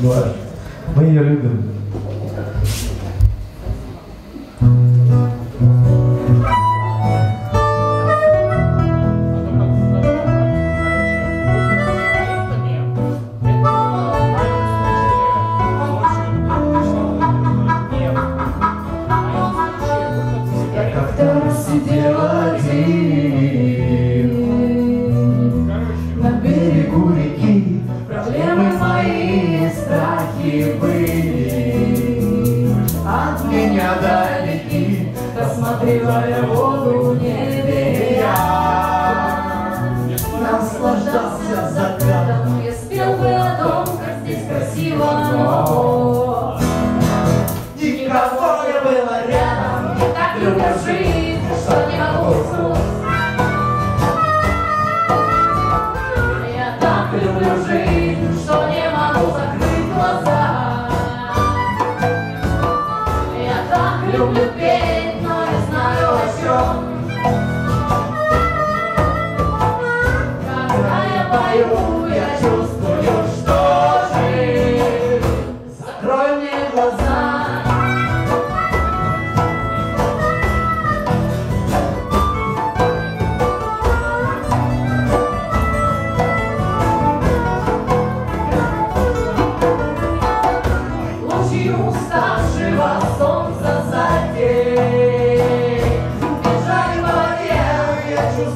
Глаш. Мы ее любим. Рассматривая воду небе я Наслаждался закатом Я спел бы о том, как здесь красиво, но Никого не было рядом так люблю жизнь, что не могу уснуть? Я так люблю жизнь, знаю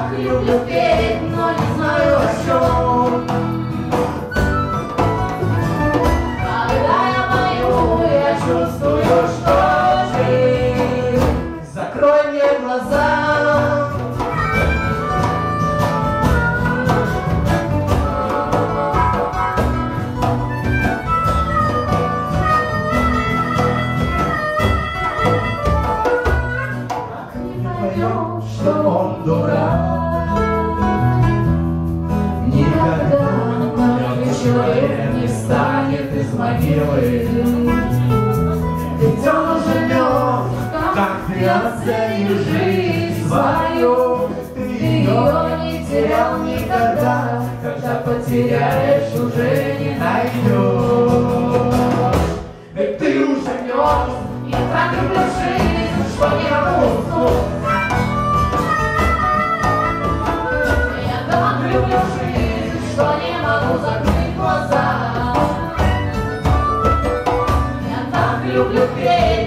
так люблю петь, но не знаю о чем Когда я пою, я чувствую, могилы Ведь он уже мертв, как ты оценишь жизнь свою Ты ее не терял никогда Когда потеряешь, уже не найдешь Ведь ты уже мертв, я так люблю жизнь, что не могу day.